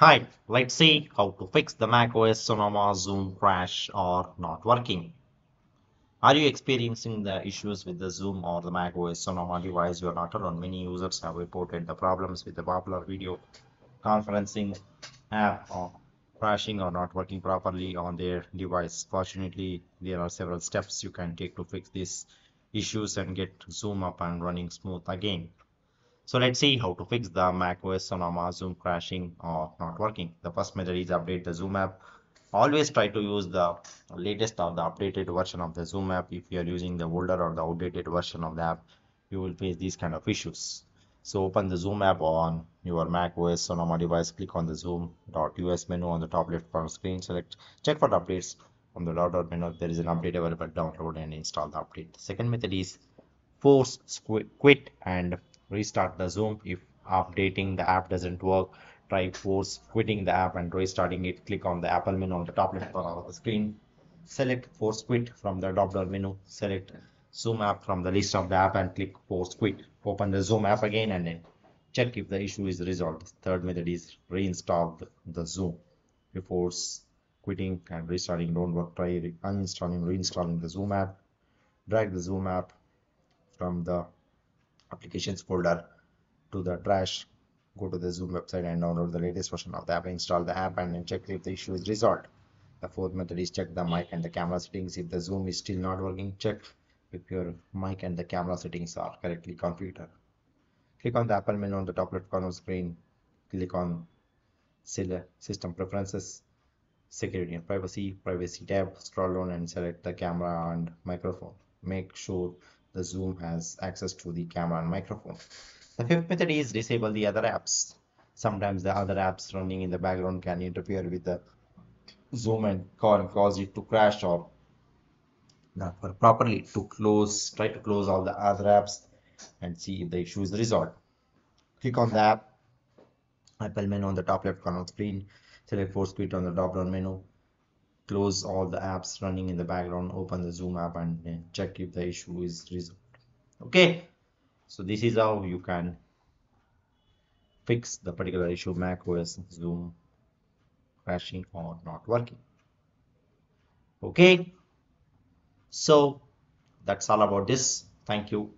Hi, let's see how to fix the macOS Sonoma Zoom crash or not working. Are you experiencing the issues with the Zoom or the macOS Sonoma device? You are not alone. Many users have reported the problems with the popular video conferencing app or crashing or not working properly on their device. Fortunately, there are several steps you can take to fix these issues and get Zoom up and running smooth again. So let's see how to fix the macOS Sonoma Zoom crashing or not working. The first method is update the Zoom app. Always try to use the latest or the updated version of the Zoom app. If you are using the older or the outdated version of the app, you will face these kind of issues. So open the Zoom app on your macOS Sonoma device. Click on the zoom.us menu on the top left corner screen. Select check for updates from the download menu. There is an update available. Download and install the update. The second method is force quit and restart the zoom. If updating the app doesn't work try force quitting the app and restarting it. Click on the apple menu on the top left corner of the screen. Select force quit from the drop down menu. Select zoom app from the list of the app and click force quit. Open the zoom app again and then check if the issue is resolved. Third method is reinstall the, zoom. Before quitting and restarting don't work try uninstalling reinstalling the zoom app. Drag the zoom app from the applications folder to the trash go to the zoom website and download the latest version of the app install the app and check if the issue is resolved. The fourth method is check the mic and the camera settings. If the zoom is still not working check if your mic and the camera settings are correctly configured click on the apple menu on the top left corner screen. Click on system preferences security and privacy privacy tab scroll down and select the camera and microphone. Make sure the zoom has access to the camera and microphone. The fifth method is disable the other apps. Sometimes the other apps running in the background can interfere with the zoom and cause it to crash or not properly. To close try to close all the other apps and see if the issue is resolved. Click on the app. Apple menu on the top left corner of the screen. Select force quit on the drop down menu close all the apps running in the background open the zoom app and uh, check if the issue is resolved. Okay? So this is how you can fix the particular issue mac os zoom crashing or not working. Okay? So that's all about this. Thank you